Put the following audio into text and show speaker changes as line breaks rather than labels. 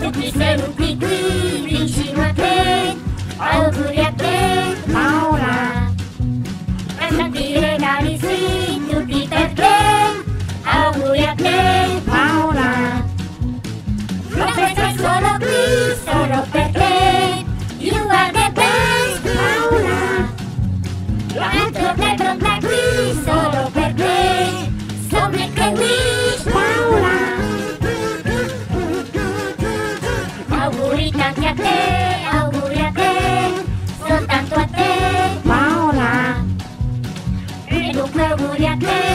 tutti sempre qui vicino a te, auguri a te, Paola, tanti regali anaknya te, auguria te, sultan tua te, maula, hidup kemulia te.